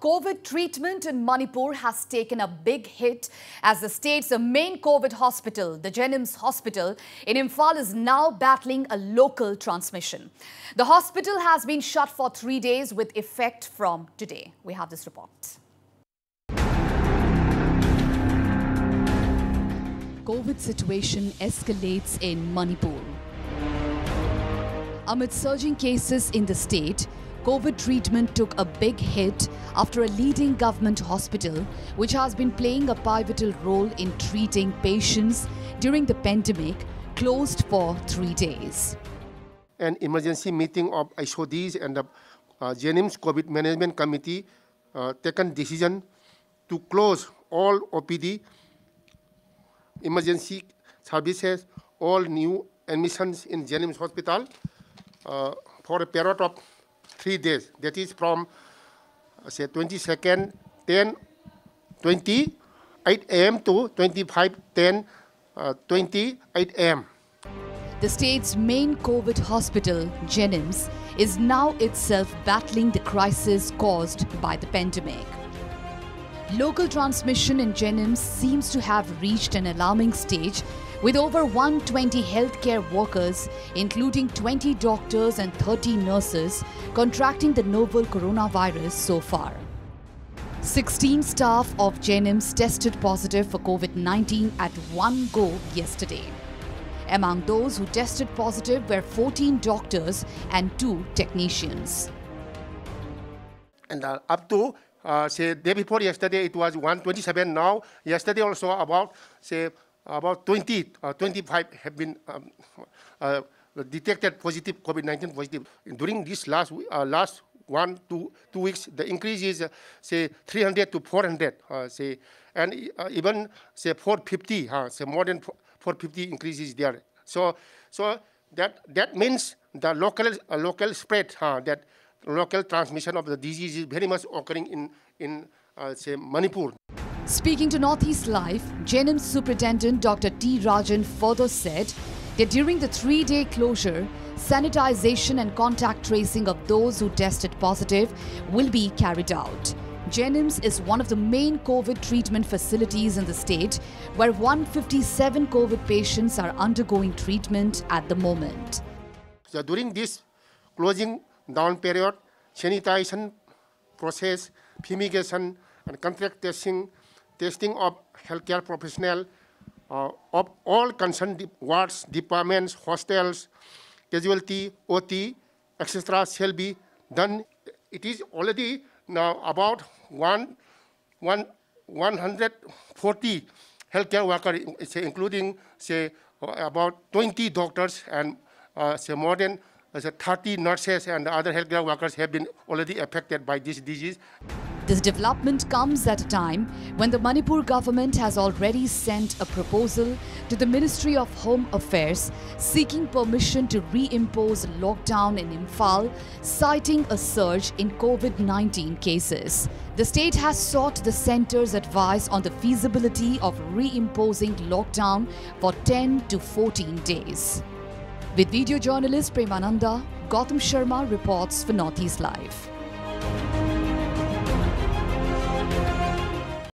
COVID treatment in Manipur has taken a big hit as the state's main COVID hospital, the JNIMS Hospital in Imphal, is now battling a local transmission. The hospital has been shut for three days with effect from today. We have this report. COVID situation escalates in Manipur. Amid surging cases in the state, COVID treatment took a big hit after a leading government hospital, which has been playing a pivotal role in treating patients during the pandemic, closed for three days. An emergency meeting of ISODs and the uh, JNIMS COVID Management Committee uh, taken decision to close all OPD, emergency services, all new admissions in JNIMS Hospital uh, for a period of three days. That is from uh, say 22nd, 10, 20, 8 a.m. to 25, 10, uh, 28 a.m. The state's main COVID hospital, JNIMS, is now itself battling the crisis caused by the pandemic. Local transmission in JNIMS seems to have reached an alarming stage with over 120 healthcare workers, including 20 doctors and 30 nurses, contracting the novel coronavirus so far. 16 staff of JNIMS tested positive for COVID-19 at one go yesterday. Among those who tested positive were 14 doctors and two technicians. And uh, up to uh, say day before yesterday it was 127 now yesterday also about say about 20, uh, 25 have been um, uh, detected positive, COVID-19 positive. During this last, uh, last one, two, two weeks, the increase is, uh, say, 300 to 400, uh, say, and even, say, 450, say, more than 450 increases there. So, so that, that means the local, local spread, that local transmission of the disease is very much occurring in, in say, Manipur. Speaking to Northeast Live, JNIMS Superintendent Dr. T. Rajan further said that during the three-day closure, sanitization and contact tracing of those who tested positive will be carried out. JNIMS is one of the main COVID treatment facilities in the state where 157 COVID patients are undergoing treatment at the moment. So during this closing down period, sanitation process, fumigation and contact testing testing of healthcare professional uh, of all concerned wards, departments, hostels, casualty, OT, etc. shall be done. It is already now about one, one, 140 healthcare workers, including say about 20 doctors and uh, say more than uh, 30 nurses and other healthcare workers have been already affected by this disease. This development comes at a time when the Manipur government has already sent a proposal to the Ministry of Home Affairs seeking permission to reimpose lockdown in Imphal, citing a surge in COVID-19 cases. The state has sought the centre's advice on the feasibility of reimposing lockdown for 10 to 14 days. With video journalist Premananda, Gautam Sharma reports for Northeast Live.